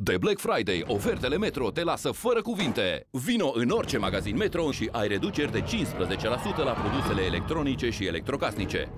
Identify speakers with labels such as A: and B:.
A: De Black Friday, ofertele Metro te lasă fără cuvinte. Vino în orice magazin Metro și ai reduceri de 15% la produsele electronice și electrocasnice.